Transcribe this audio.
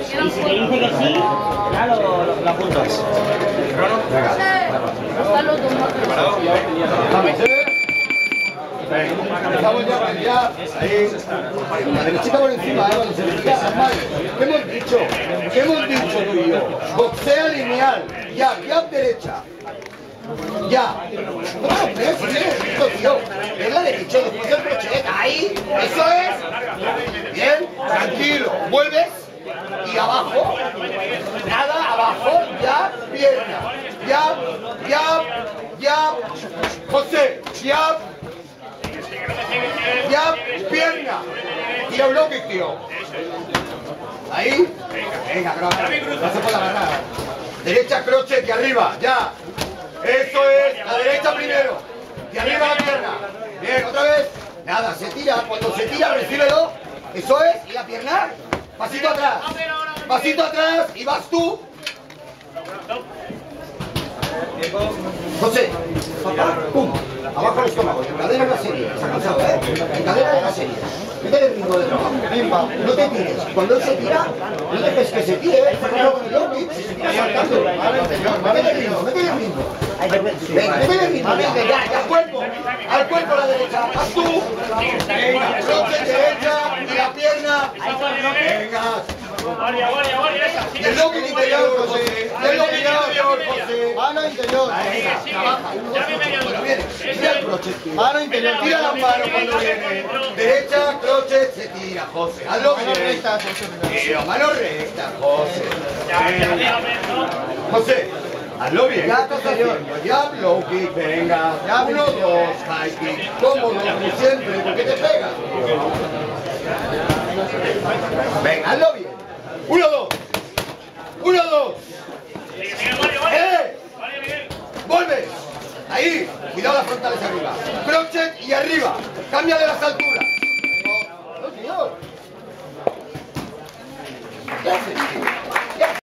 Y si dice que sí. La derechita por encima, ¿eh? ¿Qué hemos dicho? ¿Qué hemos dicho tú y yo? Boxea lineal. Ya, ya derecha. Ya. No, tío. Es la derecha. Ahí. Eso es. Bien. Tranquilo. Vuelves. Y abajo. Nada, abajo. Ya. Pierna. Ya. Ya. Ya. José. Ya. Ya, pierna. Tira bloque, tío. Ahí. Venga, la agarrada. Derecha, crochet, que arriba. Ya. Eso es. La derecha primero. Y arriba la pierna. Bien, otra vez. Nada, se tira. Cuando se tira, recíbelo. Eso es. Y la pierna. Pasito atrás. Pasito atrás. Y vas tú. José, papá, pum, abajo el estómago, encadena la serie, se ha cansado, ¿eh? Encadena la serie, métele el ritmo de trabajo, Pimba, no te tires, cuando él se tira, no dejes que se tire, frenalo con el se tira saltando, el ritmo, métele el ritmo, venga, el ritmo, venga, ya, ya, al cuerpo, al cuerpo a la derecha, haz tú, venga, croche derecha, y la pierna, venga, y el lockpick interior, José, el lockpick interior, José, mano interior, el crochet, mano interior, tira las manos cuando viene, derecha, crochet, se tira, José, hazlo bien, Tío, mano recta, José, José, hazlo bien, ya estás haciendo, ya low kick, venga, ya uno, dos, high kick, cómodo, como siempre, porque te pegas, venga, hazlo bien, uno, dos, uno, dos, ¡Eh! ¡Vuelves! Ahí, cuidado las frontales arriba. Crochet y arriba. Cambia de las alturas. No, tío. ¿Qué haces?